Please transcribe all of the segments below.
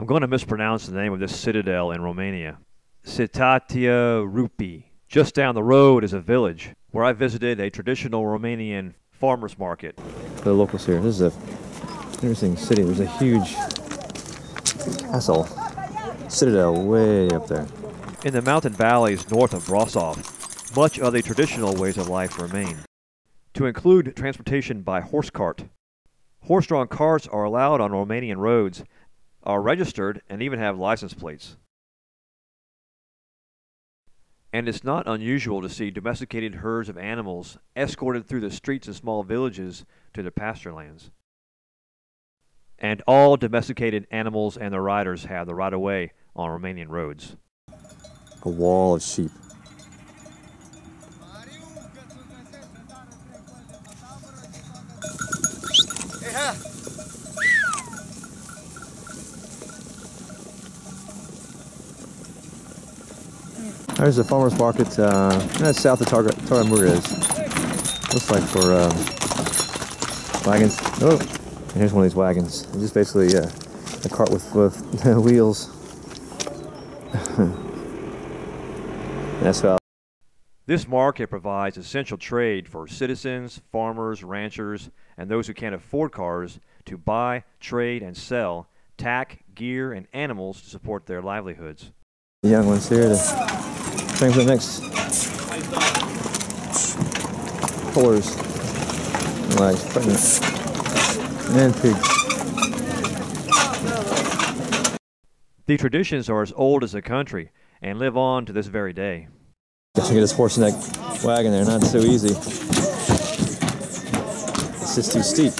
I'm going to mispronounce the name of this citadel in Romania. Cetatea Rupi. Just down the road is a village where I visited a traditional Romanian farmers market. The locals here, this is a interesting city. There's a huge castle, citadel way up there. In the mountain valleys north of Brasov, much of the traditional ways of life remain, to include transportation by horse cart. Horse-drawn carts are allowed on Romanian roads, are registered, and even have license plates. And it's not unusual to see domesticated herds of animals escorted through the streets of small villages to their pasture lands. And all domesticated animals and their riders have the right of way on Romanian roads. A wall of sheep. There's the farmer's market uh, that's south of Tar- Taramurez. Looks like for um, wagons. Oh, and here's one of these wagons. It's just basically uh, a cart with, with wheels. that's how This market provides essential trade for citizens, farmers, ranchers, and those who can't afford cars to buy, trade, and sell tack, gear, and animals to support their livelihoods. the young ones here to for the next pullers. Like pregnant. And pigs. The traditions are as old as the country and live on to this very day. Got to get this horse in that wagon there, not so easy. It's just too steep.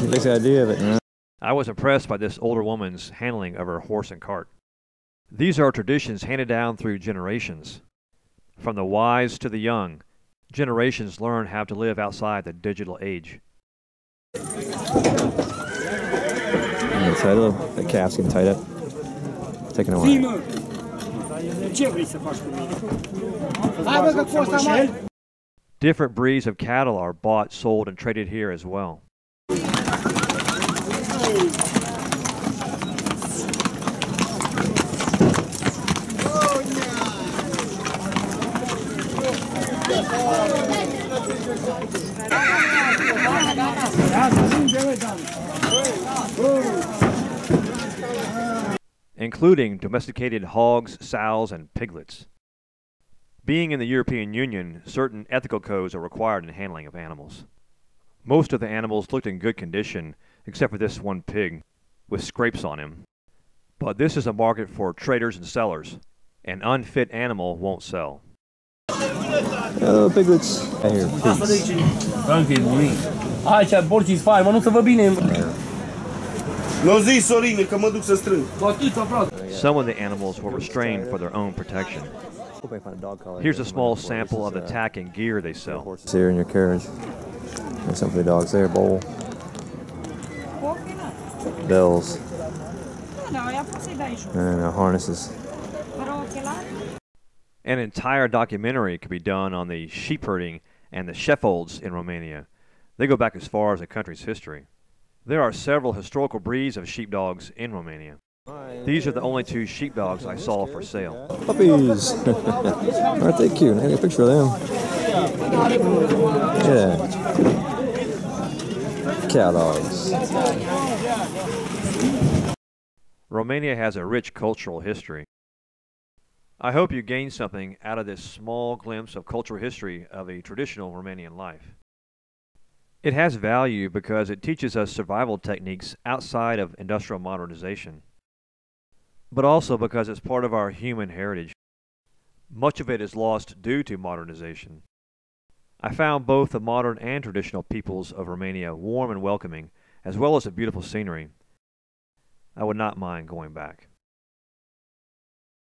He likes the idea of it, man. I was impressed by this older woman's handling of her horse and cart. These are traditions handed down through generations. From the wise to the young, generations learn how to live outside the digital age. Yeah, so the, the calf's getting tied up. Taking a while. Mă! Ce vrei să faci cu mine? Hai bă că cu ăsta mai... Different breeds of cattle are bought, sold, and traded here as well. Including domesticated hogs, sows, and piglets. Being in the European Union, certain ethical codes are required in handling of animals. Most of the animals looked in good condition, except for this one pig, with scrapes on him. But this is a market for traders and sellers. An unfit animal won't sell. Oh, piglets. I hear pigs. Frank. Hai ce porci fai, mă nu să vă bine. Nu zi, Sorine, că mă duc să strâng. Cu frate. Some of the animals were restrained for their own protection. Hope I find a dog collar. Here's a small sample of the tack and gear they sell. Horses here in your carriage. There's something for the dogs there. Bowl. Bells. Da, ea poți să-i dai jos. And harnesses. An entire documentary could be done on the sheep herding and the sheepfolds in Romania. They go back as far as the country's history. There are several historical breeds of sheepdogs in Romania. These are the only two sheepdogs I saw for sale. Puppies. Aren't they cute? I got a picture of them. Yeah. Cow dogs. Romania has a rich cultural history. I hope you gained something out of this small glimpse of cultural history of a traditional Romanian life. It has value because it teaches us survival techniques outside of industrial modernization, but also because it's part of our human heritage. Much of it is lost due to modernization. I found both the modern and traditional peoples of Romania warm and welcoming, as well as the beautiful scenery. I would not mind going back.